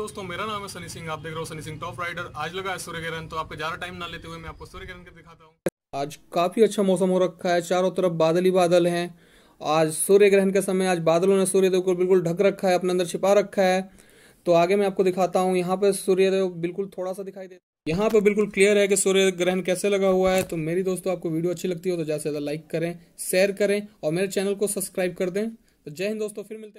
दोस्तों, मेरा नाम है सनी सिंह, आप देख रहे हो सनी सिंह टॉप राइडर। आज लगा है सूर्य ग्रहण तो आपका ज़्यादा टाइम ना लेते हुए मैं आपको सूर्य ग्रहण के दिखाता हूँ। आज काफ़ी अच्छा मौसम हो रखा है, चारों तरफ़ बादल ही बादल हैं। आज सूर्य ग्रहण के समय, आज बादलों ने सूर्यदेव को बिल्कुल ढक रखा है, अपने अंदर छिपा रखा है। तो आगे मैं आपको दिखाता हूँ, यहाँ पे सूर्यदेव बिल्कुल थोड़ा सा दिखाई दे यहाँ पर बिल्कुल क्लियर है कि सूर्य ग्रहण कैसे लगा हुआ है। तो मेरी दोस्तों, आपको वीडियो अच्छी लगती हो तो ज़्यादा से ज़्यादा लाइक करें शेयर करें और मेरे चैनल को सब्सक्राइब कर दें। तो जय हिंद दोस्तों, फिर मिलते हैं।